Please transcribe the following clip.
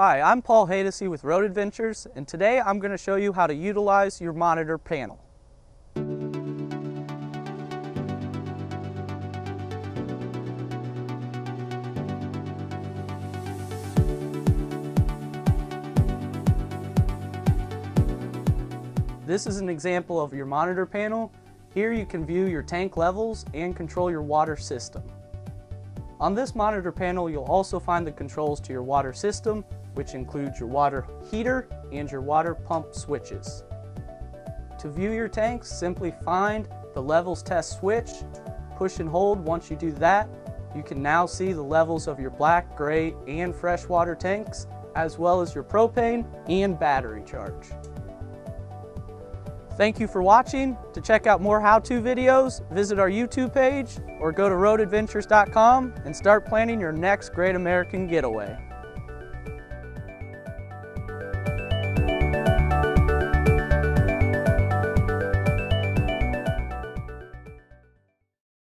Hi, I'm Paul Haydocy with Road Adventures, and today I'm going to show you how to utilize your monitor panel. This is an example of your monitor panel. Here you can view your tank levels and control your water system. On this monitor panel, you'll also find the controls to your water system, which includes your water heater and your water pump switches. To view your tanks, simply find the levels test switch, push and hold. Once you do that, you can now see the levels of your black, gray, and freshwater tanks, as well as your propane and battery charge. Thank you for watching. To check out more how-to videos, visit our YouTube page or go to roadadventures.com and start planning your next great American getaway.